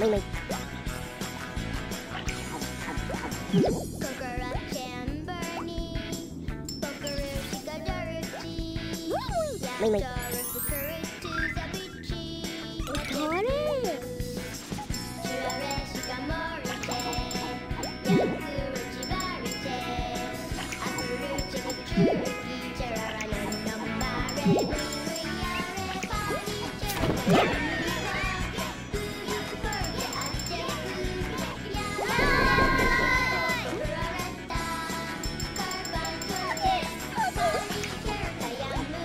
バイバイバイバイ誰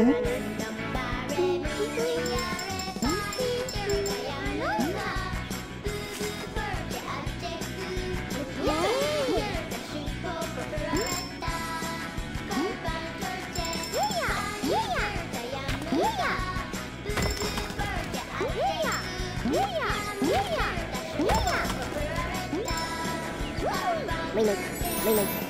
Remake. Remake.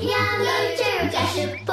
两只脚是。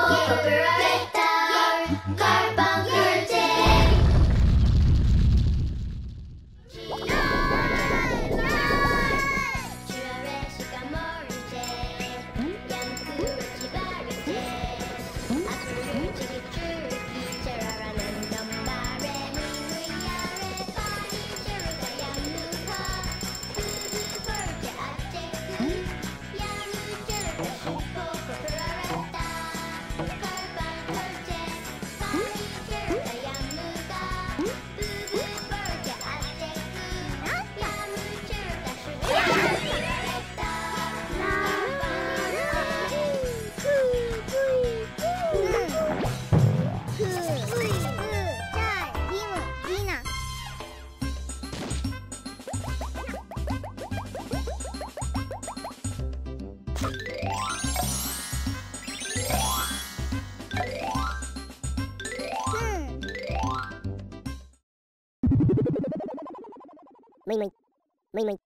mình mình mình mình